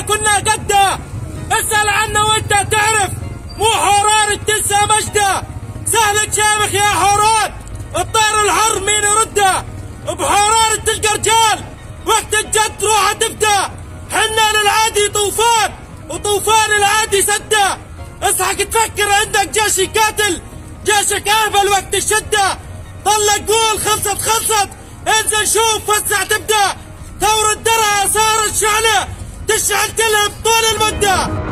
كنا قدة. اسأل عنا وانت تعرف. مو حوران التسا مجده. سهل تشامخ يا حوران. الطير الحر مين يرده؟ بحوران تلقى رجال وقت الجد روح تبدأ. حنا للعادي طوفان. وطوفان العادي سده. اصحك تفكر عندك جيش يقاتل جيشك أهبل وقت الشدة. طلق قول خلصت خلصت. انزل شوف وسع تبدأ. ثورة درعا تشعل كلها بطول المدة.